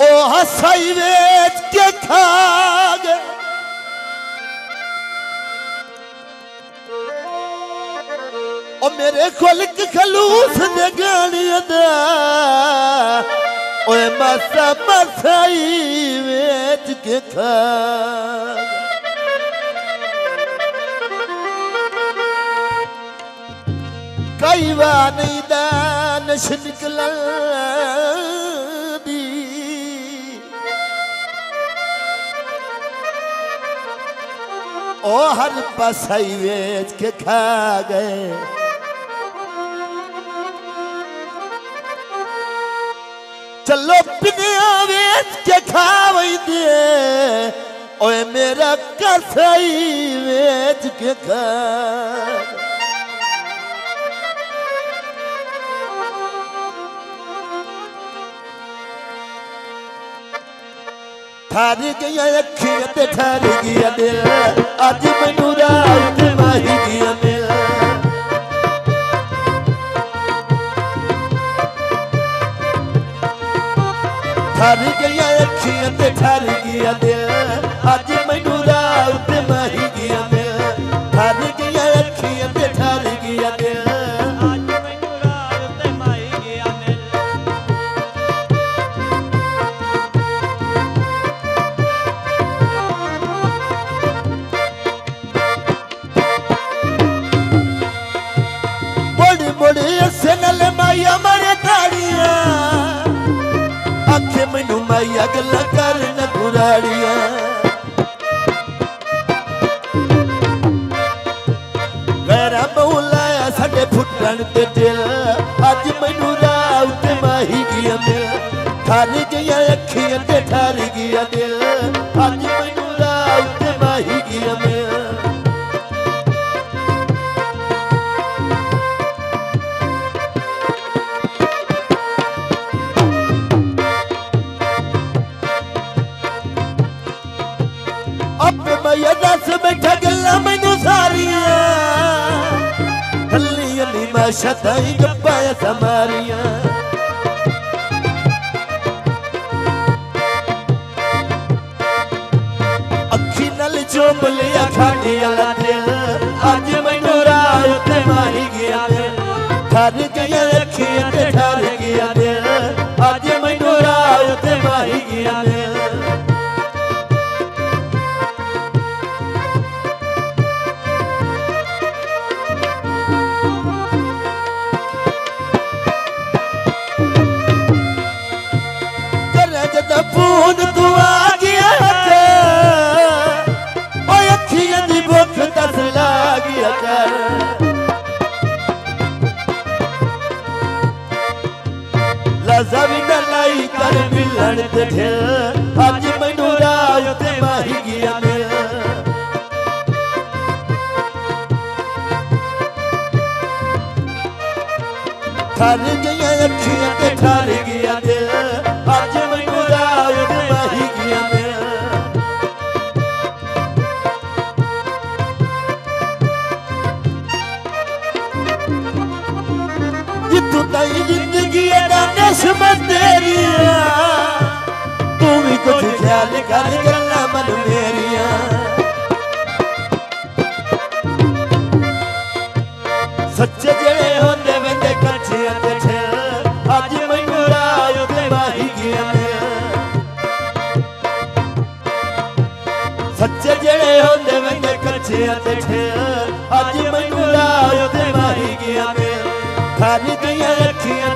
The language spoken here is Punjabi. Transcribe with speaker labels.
Speaker 1: ٿا کلوس نه ڳالهه اندر ماست پر سائي وچ ڪٿان ڪئي وڃي دان ڇڪل ਉਹ ਹਰ ਪਾਸਾਈ ਵੇਚ ਕੇ ਖਾ ਗਏ। ਚੱਲੋ ਪਿੰਨਿਆਂ ਵੇਚ ਕੇ ਖਾ ਵੈਂਦੇ ਓਏ ਮੇਰਾ ਕਸਾਈ ਵੇਚ ਕੇ ਖਾ। ਠਾਰ ਗਈਆਂ ਅੱਖੀਆਂ ਤੇ ਠਾਰ ਗਿਆ ਦਿਲ। ਅੱਜ ਮੈਨੂੰ ਰਾਤ ਮਾਹੀ ਗਿਆ ਮਿਲ ਠਾਰ ਗਈਆਂ ਅੱਖੀਆਂ ਤੇ ਠਾਰ ਗਿਆ ਦਿਲ। ਅੱਜ ਮੈਨੂੰ ਰਾਤ ਮਾਹੀ ਅੱਖੇ ਮੈਨੂੰ ਗੱਲਾਂ ਕਰਨ ਗੁਰਾੜੀਆਂ ਗੈਰਾ ਮੌਲਾ ਸਾਡੇ ਫੁੱਟਣ ਤੇ ਦਿਲ। ਅੱਜ ਮੈਨੂੰ ਰਾਹ ਤੇ ਮਾਹੀ ਗਿਆ ਮਿਲ ਠਰ ਗਈਆਂ ਅੱਖੀਆਂ ਤੇ ਠਰ ਗਿਆ ਦਿਲ। ਆਪੇ ਮੈਂ ਦੱਸ ਬੈਠਾ ਗੱਲਾਂ ਮੈਨੂੰ ਸਾਰੀਆਂ। ਹੱਲੀ ਹੱਲੀ ਮੈਂ ਸ਼ਤਾਈ ਗੱਪਾਂ ਸਮਾਰੀਆਂ ਅੱਖੀ ਨਾਲ ਚੋਬ ਲਿਆ ਖਾੜੀ ਵਾਲਾ ਅੱਜ ਮੈਨੂੰ ਰਾਹ ਉੱਤੇ ਮਾਰੀ ਗਿਆ ਦਿਲ ਠਰ ਗਈਆਂ ਅੱਖੀਆਂ ਤੇ ਠਰ ਗਿਆ ਦਿਲ ਅੱਜ ਮੈਨੂੰ ਰਾਹ ਉੱਤੇ ਮਾਰੀ ਗਿਆ ਦਿਲ ਲਜ਼ਾ ਵੀ ਨਾ ਲਾਈ ਕਰ ਮਿਲਣ ਤੇ ਠਿਲ ਅੱਜ ਮੈਨੂੰ ਰਾਹ ਤੇ ਮਾਹੀ ਗਿਆ ਮਿਲ। ਠਰ ਗਈਆਂ ਅੱਖੀਆਂ ਤੇ ਠਰ ਗਿਆ ਦਿਲ, ਅੱਜ ਮੈਨੂੰ ਰਾਹ ਤੇ ਮਾਹੀ ਗਿਆ ਮਿਲ। ਜਿੱਥੋਂ ਤਾਈ ਤੇਰੀਆਂ। ਤੂੰ ਵੀ ਕੁਝ ਖਿਆਲ ਕਰ ਗੱਲਾਂ ਮਨ ਮੇਰੀਆਂ। ਸੱਚੇ ਜਿਹੜੇ ਹੁੰਦੇ ਵੰਦੇ ਕੱਚਿਆਂ ਤੇ ਛੇਲ ਅੱਜ ਮੈਨੂੰ ਰਾਹ ਉਤੇ ਵਾਹੀ ਗਿਆ ਸੱਚੇ ਜਿਹੜੇ ਹੁੰਦੇ ਵੰਦੇ ਕੱਚਿਆਂ ਤੇ ਛੇਲ ਅੱਜ ਮੈਨੂੰ ਰਾਹ ਉਤੇ ਵਾਹੀ ਗਿਆ ਮੇਰ ਖਾਲੀ ਦੀਆਂ ਅੱਖੀਆਂ